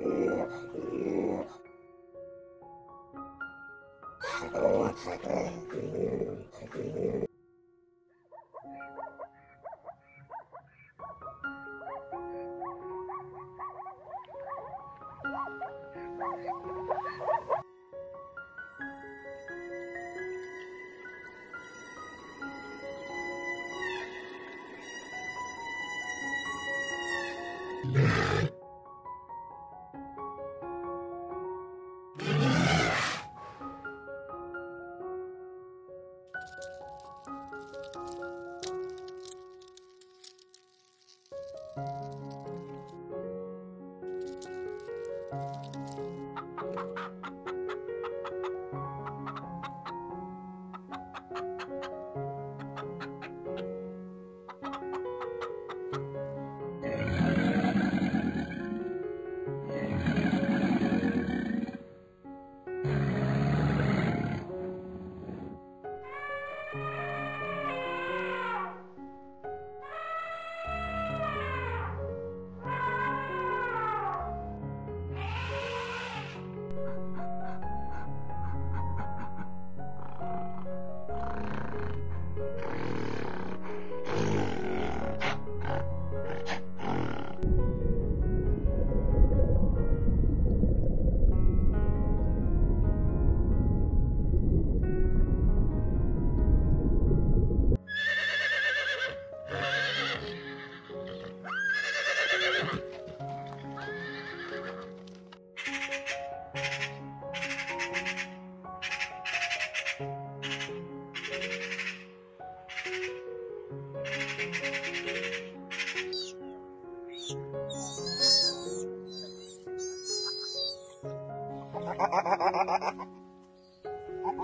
Yeah.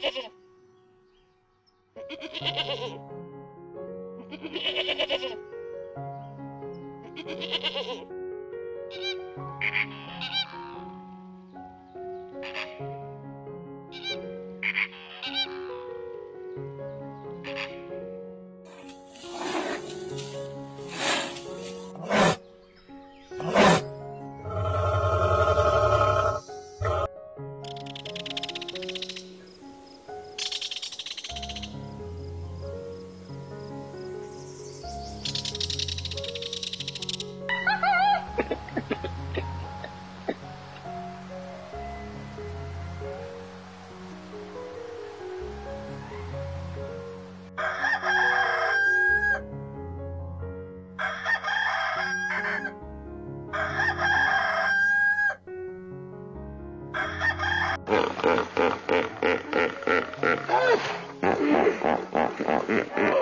Hehehehe Mm-mm.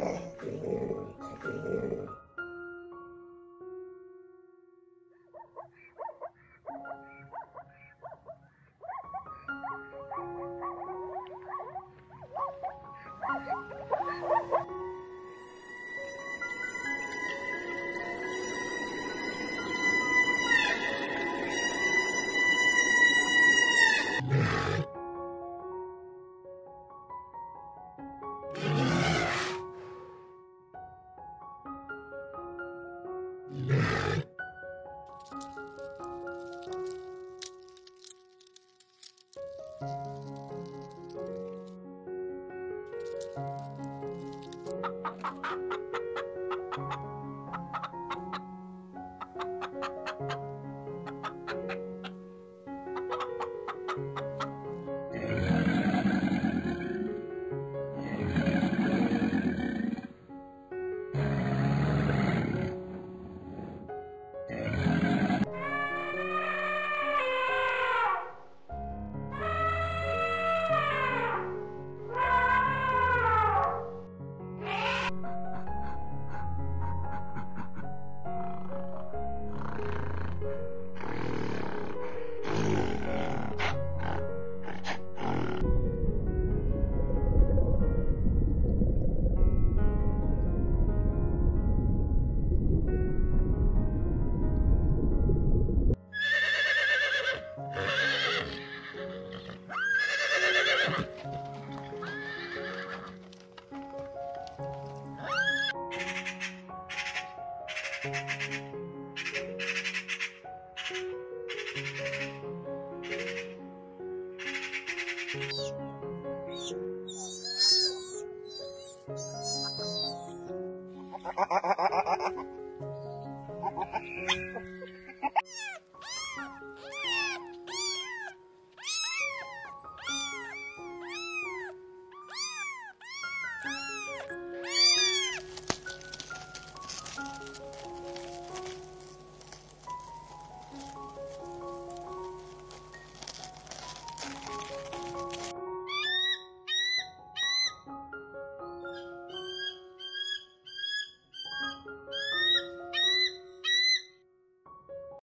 すごい。Música ha ha ha ha